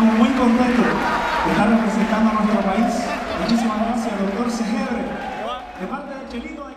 Estamos muy contentos de estar representando a nuestro país. Muchísimas gracias, doctor Segebre. De parte de Chelito